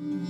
Looking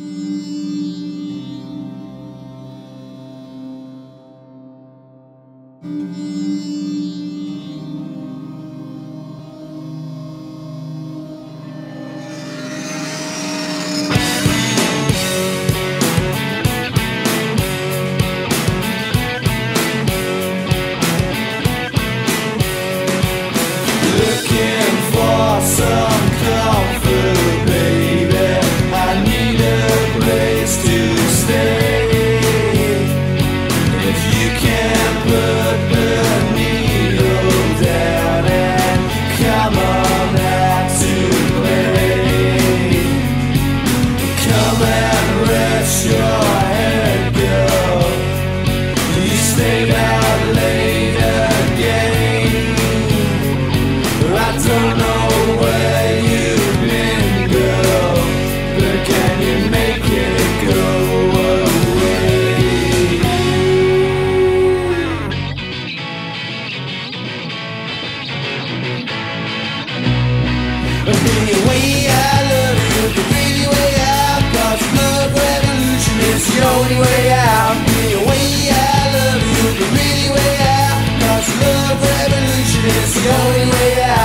the only way out.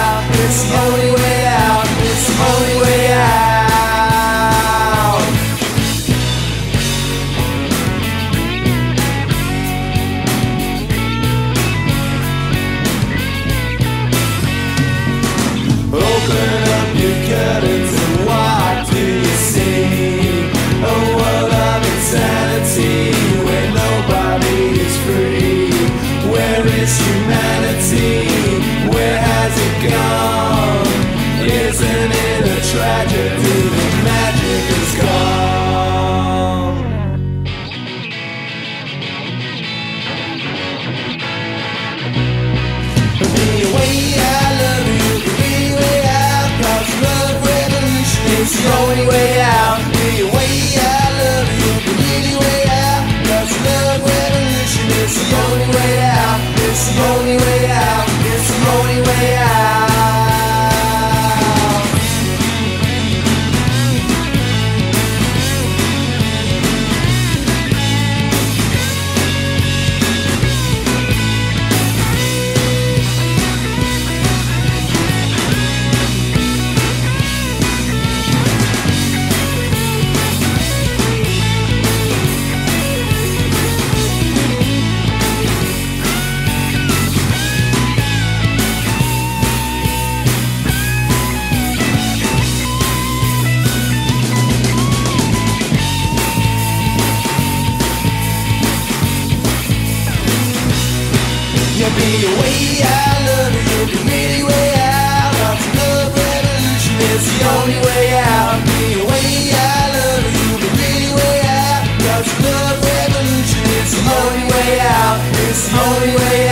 It's the only way out. It's the only way out. Open up your curtains and what do you see? A world of insanity where nobody is free. Where is humanity? Gone? Isn't it a tragedy? You be the way love you, be really way out. Cause love revolution is the only way out. Be the way love you, really way out. Cause love revolution the the only way out. It's the only way out.